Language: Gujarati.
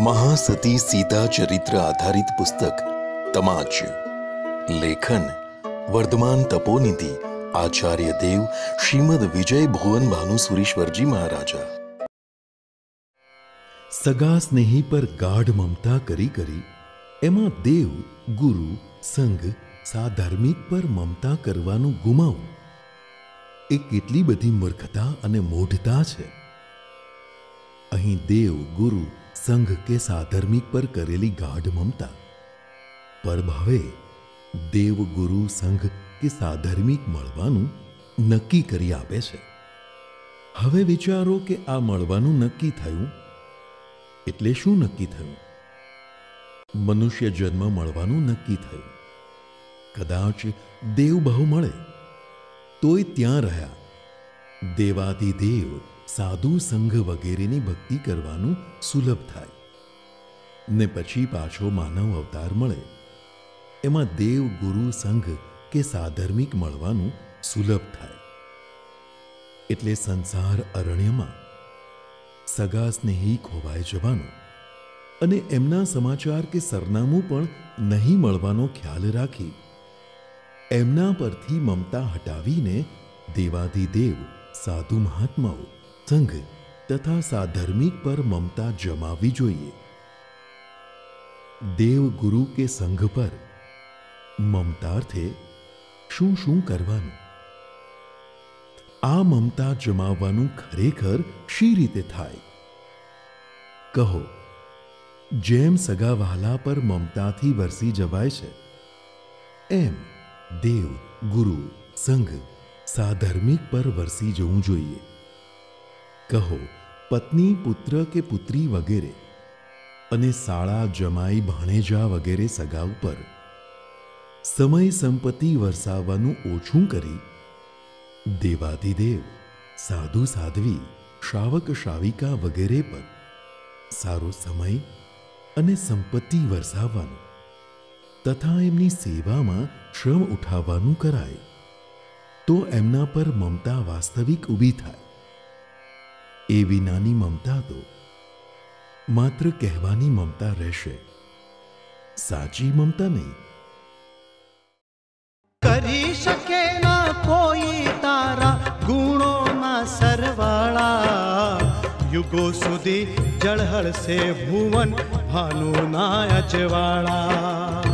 મહાસતી સીતા ચરિત્ર આધારિત પુસ્તક તમાચ લેખન, વર્ધમાન તપોનિધિ, આચાર્ય દેવ, શ્રીમદ વિજય ભુવન ભાનુ મહારાજા. સગા સ્નેહી પર ગાઢ મમતા કરી કરી, એમાં દેવ, ગુરુ, સંઘ, સાધાર્મિક પર મમતા કરવાનું ગુમાવવું એ કેટલી બધી મૂર્ખતા અને મોઢતા છે. અહીં દેવ, ગુરુ સંઘ કે સાધર્મિક પર કરેલી ગાઢ મમતા. પરભાવે દેવગુરુ સંઘ કે સાધર્મિક મળવાનું નક્કી કરી આપે છે. હવે વિચારો કે આ મળવાનું નક્કી થયું એટલે શું નક્કી થયું? મનુષ્ય જન્મ મળવાનું નક્કી થયું. કદાચ દેવ બહુ મળે, તોય ત્યાં રહ્યા. દેવાદિદેવ સાધુ સંઘ વગેરેની ભક્તિ કરવાનું સુલભ થાય. ને પછી પાછો માનવ અવતાર મળે. એમાં દેવ, ગુરુ, સંઘ કે સાધર્મિક મળવાનું સુલભ થાય. એટલે સંસાર અરણ્યમાં સગા સ્નેહી ખોવાઈ જવાનો અને એમના સમાચાર કે સરનામું પણ નહીં મળવાનો ખ્યાલ રાખી એમના પરથી મમતા હટાવીને દેવાધિદેવ, સાધુ મહાત્માઓ સંઘ તથા સાધર્મિક પર મમતા જમાવી જોઈએ. દેવ ગુરુ કે સંઘ પર મમતાર્થે શું શું કરવાનું? આ મમતા જમાવવાનું ખરેખર શી રીતે થાય? કહો, જેમ સગા વહાલા પર મમતાથી વરસી જવાય છે, એમ દેવ, ગુરુ, સંઘ, સાધર્મિક પર વરસી જવું જોઈએ. કહો, પત્ની, પુત્ર કે પુત્રી વગેરે? અને શાળા, જમાઈ, ભાણેજા વગેરે સગા ઉપર? સમય સંપત્તિ વરસાવવાનું ઓછું કરી? દેવાધિદેવ સાધુ સાધ્વી, શ્રાવક શ્રાવિકા વગેરે પર? સારો સમય અને સંપત્તિ વરસાવવાનું? તથા એમની સેવામાં શ્રમ ઉઠાવવાનું કરાય? તો એમના પર મમતા વાસ્તવિક ઊભી થાય. એ વિનાની મમતા તો માત્ર કહેવાની મમતા રહેશે. સાચી મમતા નહીં. કરી શકે ના કોઈ તારા ગુણોના સરવાળા. યુગો સુધી જળહળશે ભુવન ભાનુ ના અજવાળા.